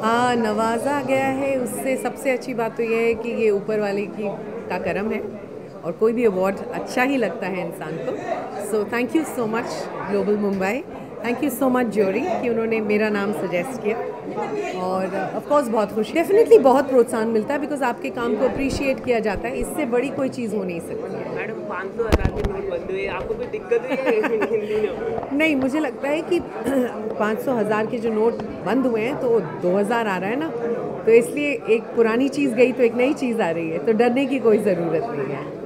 नवाजा गया है। उससे सबसे अच्छी बात तो यह है कि ये ऊपर वाले की का करम है और कोई भी अवार्ड अच्छा ही लगता है इंसान को। So thank you so much global Mumbai thank you so much jury कि उन्होंने मेरा नाम सजेस्ट किया। और ऑफ़ कोर्स बहुत खुश। डेफिनेटली बहुत प्रोत्साहन मिलता है बिकॉज़ आपके काम को अप्रिशिएट किया जाता है। इससे बड़ी कोई चीज़ हो नहीं सकती। मैडम, पाँच सौ आपको कोई दिक्कत है में? नहीं, मुझे लगता है कि पाँच सौ हज़ार के जो नोट बंद हुए हैं तो दो हज़ार आ रहा है ना। तो इसलिए एक पुरानी चीज़ गई तो एक नई चीज़ आ रही है। तो डरने की कोई ज़रूरत नहीं है।